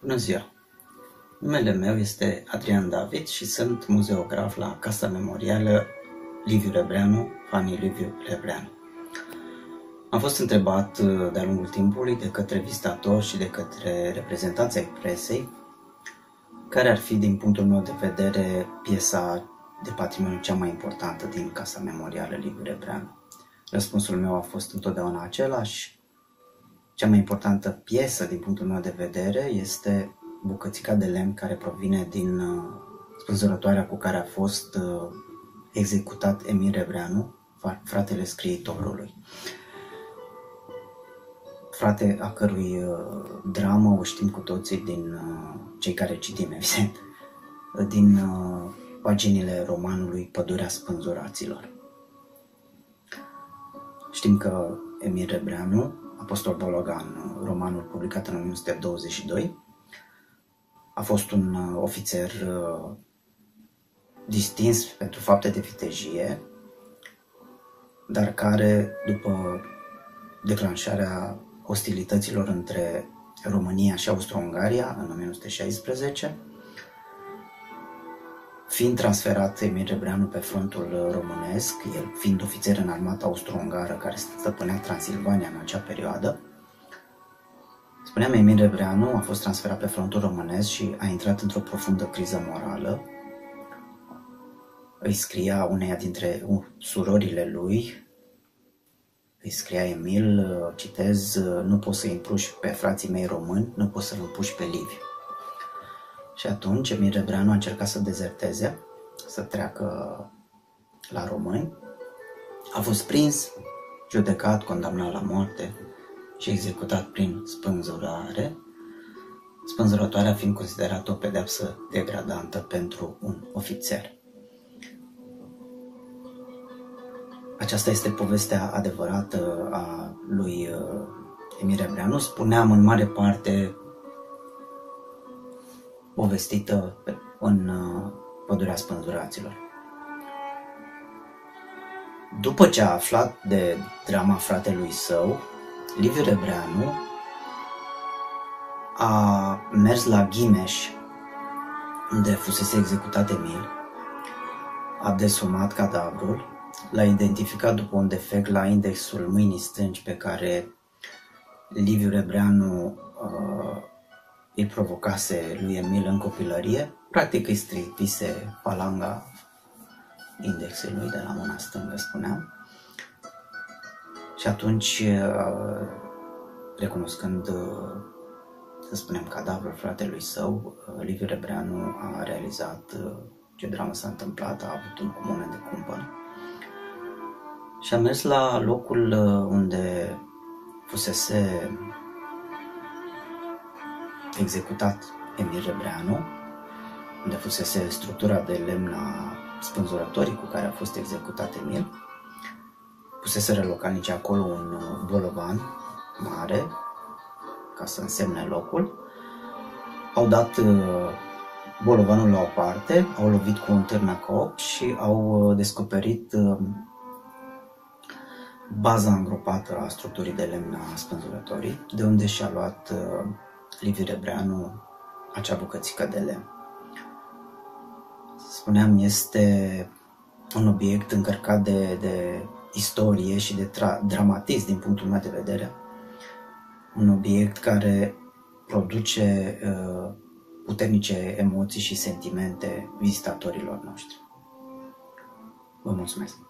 Bună ziua! Numele meu este Adrian David și sunt muzeograf la Casa Memorială Liviu Lebreanu, Fanii Liviu Lebreanu. Am fost întrebat uh, de-a lungul timpului de către vizitatori și de către reprezentanții ai presei care ar fi, din punctul meu de vedere, piesa de patrimoniu cea mai importantă din Casa Memorială Liviu Lebreanu. Răspunsul meu a fost întotdeauna același, cea mai importantă piesă din punctul meu de vedere este bucățica de lemn care provine din uh, spânzurătoarea cu care a fost uh, executat Emir Rebreanu, fratele scriitorului. Frate a cărui uh, dramă o știm cu toții din cei care citim, evident, din paginile romanului Pădurea spânzuraților. Știm că Emir Rebreanu Apostol Bologan, romanul publicat în 1922. A fost un uh, ofițer uh, distins pentru fapte de vitejie, dar care, după declanșarea ostilităților între România și Austro-Ungaria în 1916, Fiind transferat Emil Rebreanu pe frontul românesc, el fiind ofițer în armata austro-ungară care stăpânea Transilvania în acea perioadă, spuneam Emil Rebreanu a fost transferat pe frontul românesc și a intrat într-o profundă criză morală. Îi scria uneia dintre surorile lui, îi scria Emil, citez, nu poți să-i împuși pe frații mei români, nu poți să-l împuși pe Liviu. Și atunci Emil Rebreanu a încercat să dezerteze, să treacă la români. A fost prins, judecat, condamnat la moarte și executat prin spânzurare, spânzurătoarea fiind considerată o pedeapsă degradantă pentru un ofițer. Aceasta este povestea adevărată a lui uh, Emir Rebreanu. Spuneam în mare parte povestită în uh, pădurea spânzuraților. După ce a aflat de drama fratelui său, Liviu Rebreanu a mers la Ghimeș, unde fusese executat Emil, a desumat cadavrul, l-a identificat după un defect la indexul mâinii stângi pe care Liviu Rebreanu uh, îi provocase lui Emil în copilărie, practic îi stripise palanga indexului de la mâna stângă, spuneam. Și atunci, uh, recunoscând, uh, să spunem, cadavrul fratelui său, uh, Liviu Rebreanu a realizat ce dramă s-a întâmplat, a avut un comune de cumpăr și a mers la locul unde fusese executat Emil Rebreanu, unde fusese structura de lemn a spânzurătorii cu care a fost executat Emil. Puseseră localnici acolo un uh, bolovan mare ca să însemne locul. Au dat uh, bolovanul la o parte, au lovit cu un târnăcop și au uh, descoperit baza îngropată a structurii de lemn a spânzurătorii, de unde și-a luat Liviu Rebreanu acea bucățică de lemn. Spuneam, este un obiect încărcat de, de istorie și de tra- dramatism din punctul meu de vedere. Un obiect care produce uh, puternice emoții și sentimente vizitatorilor noștri. Vă mulțumesc!